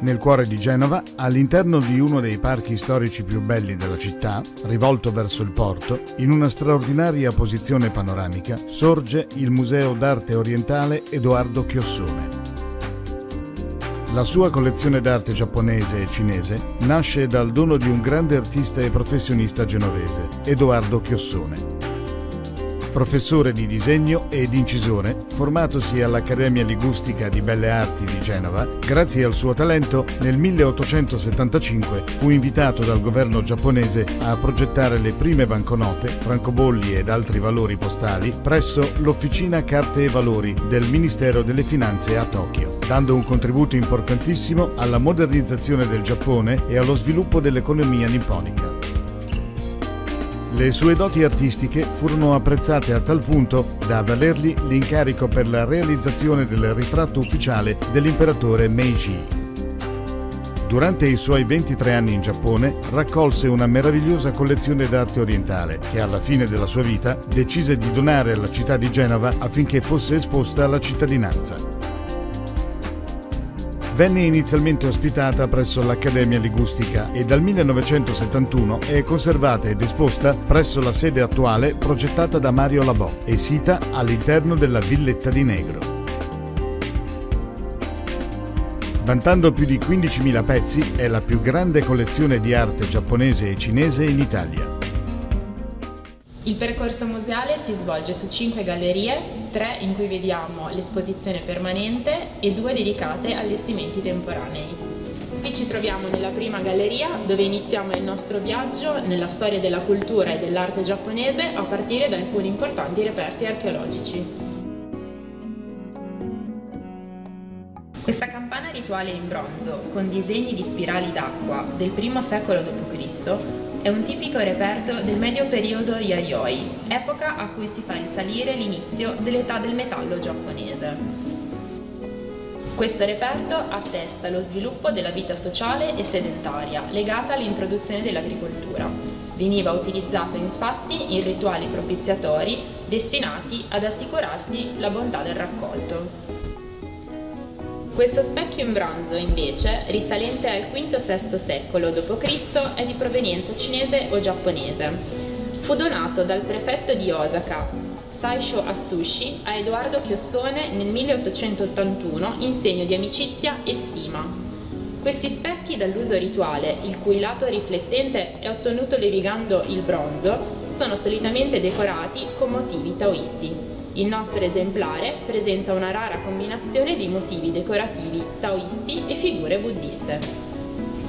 Nel cuore di Genova, all'interno di uno dei parchi storici più belli della città, rivolto verso il porto, in una straordinaria posizione panoramica, sorge il Museo d'arte orientale Edoardo Chiossone. La sua collezione d'arte giapponese e cinese nasce dal dono di un grande artista e professionista genovese, Edoardo Chiossone professore di disegno ed incisore, formatosi all'Accademia Ligustica di Belle Arti di Genova, grazie al suo talento nel 1875 fu invitato dal governo giapponese a progettare le prime banconote, francobolli ed altri valori postali presso l'Officina Carte e Valori del Ministero delle Finanze a Tokyo, dando un contributo importantissimo alla modernizzazione del Giappone e allo sviluppo dell'economia nipponica. Le sue doti artistiche furono apprezzate a tal punto da valergli l'incarico per la realizzazione del ritratto ufficiale dell'imperatore Meiji. Durante i suoi 23 anni in Giappone raccolse una meravigliosa collezione d'arte orientale che alla fine della sua vita decise di donare alla città di Genova affinché fosse esposta alla cittadinanza. Venne inizialmente ospitata presso l'Accademia Ligustica e dal 1971 è conservata ed esposta presso la sede attuale progettata da Mario Labò e sita all'interno della Villetta di Negro. Vantando più di 15.000 pezzi, è la più grande collezione di arte giapponese e cinese in Italia. Il percorso museale si svolge su cinque gallerie, tre in cui vediamo l'esposizione permanente e due dedicate agli allestimenti temporanei. Qui ci troviamo nella prima galleria dove iniziamo il nostro viaggio nella storia della cultura e dell'arte giapponese a partire da alcuni importanti reperti archeologici. Questa campana rituale in bronzo, con disegni di spirali d'acqua del I secolo d.C., è un tipico reperto del medio periodo Yayoi, epoca a cui si fa risalire l'inizio dell'età del metallo giapponese. Questo reperto attesta lo sviluppo della vita sociale e sedentaria legata all'introduzione dell'agricoltura. Veniva utilizzato infatti in rituali propiziatori destinati ad assicurarsi la bontà del raccolto. Questo specchio in bronzo, invece, risalente al V-VI secolo d.C., è di provenienza cinese o giapponese. Fu donato dal prefetto di Osaka, Saisho Atsushi, a Edoardo Chiossone nel 1881 in segno di amicizia e stima. Questi specchi dall'uso rituale, il cui lato riflettente è ottenuto levigando il bronzo, sono solitamente decorati con motivi taoisti. Il nostro esemplare presenta una rara combinazione di motivi decorativi taoisti e figure buddiste.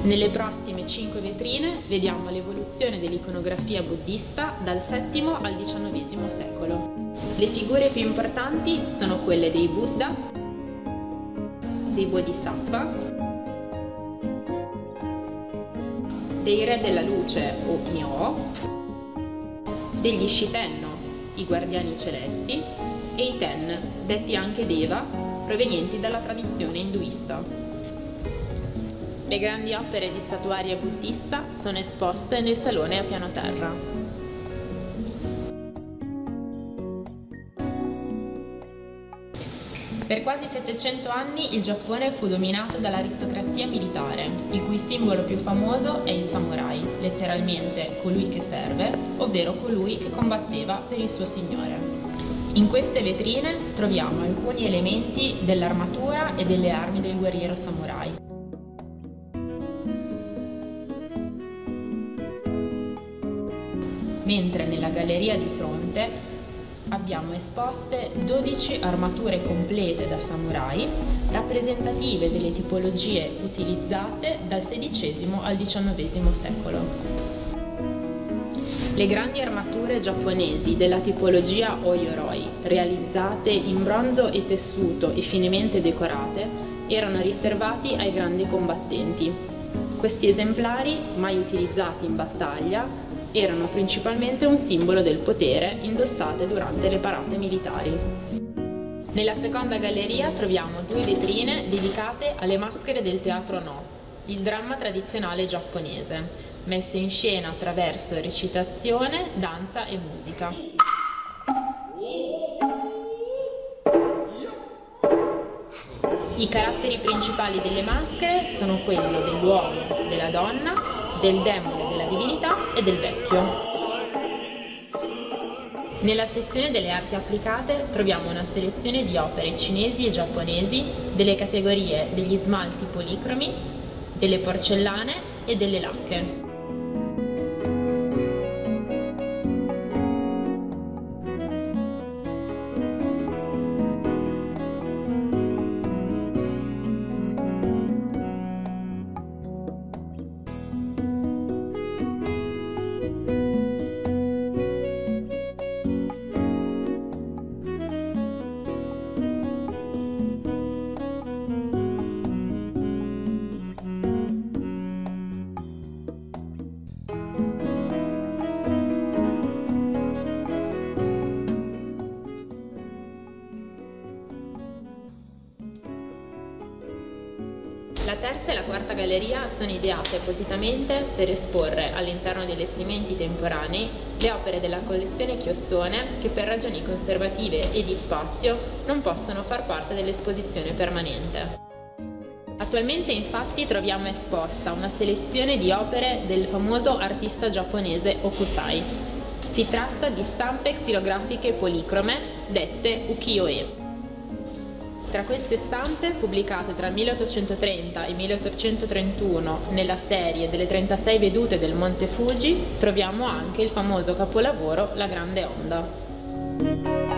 Nelle prossime cinque vetrine vediamo l'evoluzione dell'iconografia buddista dal VII al XIX secolo. Le figure più importanti sono quelle dei Buddha, dei Bodhisattva, dei Re della Luce o Myo, degli Shitenno i guardiani celesti, e i Ten, detti anche Deva, provenienti dalla tradizione induista. Le grandi opere di statuaria buddista sono esposte nel salone a piano terra. Per quasi 700 anni il Giappone fu dominato dall'aristocrazia militare, il cui simbolo più famoso è il samurai, letteralmente colui che serve, ovvero colui che combatteva per il suo signore. In queste vetrine troviamo alcuni elementi dell'armatura e delle armi del guerriero samurai. Mentre nella galleria di fronte abbiamo esposte 12 armature complete da samurai, rappresentative delle tipologie utilizzate dal XVI al XIX secolo. Le grandi armature giapponesi della tipologia Oyoroi, realizzate in bronzo e tessuto e finemente decorate, erano riservati ai grandi combattenti. Questi esemplari, mai utilizzati in battaglia, erano principalmente un simbolo del potere indossate durante le parate militari. Nella seconda galleria troviamo due vetrine dedicate alle maschere del teatro No, il dramma tradizionale giapponese, messo in scena attraverso recitazione, danza e musica. I caratteri principali delle maschere sono quello dell'uomo, della donna, del demone, divinità e del vecchio. Nella sezione delle arti applicate troviamo una selezione di opere cinesi e giapponesi delle categorie degli smalti policromi, delle porcellane e delle lacche. La terza e la quarta galleria sono ideate appositamente per esporre all'interno degli allestimenti temporanei le opere della collezione Chiossone che per ragioni conservative e di spazio non possono far parte dell'esposizione permanente. Attualmente infatti troviamo esposta una selezione di opere del famoso artista giapponese Okusai. Si tratta di stampe xilografiche policrome dette ukiyo-e. Tra queste stampe, pubblicate tra 1830 e 1831 nella serie delle 36 vedute del Monte Fuji, troviamo anche il famoso capolavoro La Grande Onda.